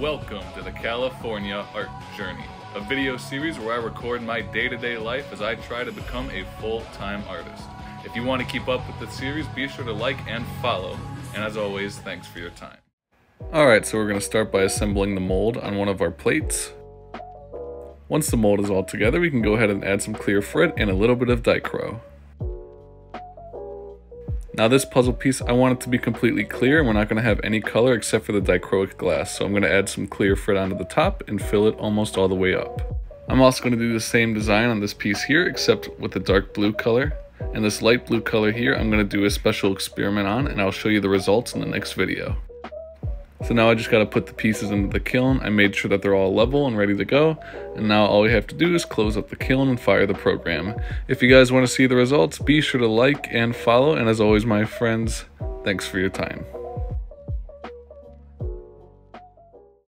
Welcome to the California Art Journey, a video series where I record my day to day life as I try to become a full time artist. If you want to keep up with the series, be sure to like and follow. And as always, thanks for your time. Alright, so we're going to start by assembling the mold on one of our plates. Once the mold is all together, we can go ahead and add some clear frit and a little bit of Dichro. Now this puzzle piece, I want it to be completely clear and we're not going to have any color except for the dichroic glass. So I'm going to add some clear frit onto the top and fill it almost all the way up. I'm also going to do the same design on this piece here except with the dark blue color. And this light blue color here, I'm going to do a special experiment on and I'll show you the results in the next video. So now I just got to put the pieces into the kiln. I made sure that they're all level and ready to go. And now all we have to do is close up the kiln and fire the program. If you guys want to see the results, be sure to like and follow. And as always, my friends, thanks for your time.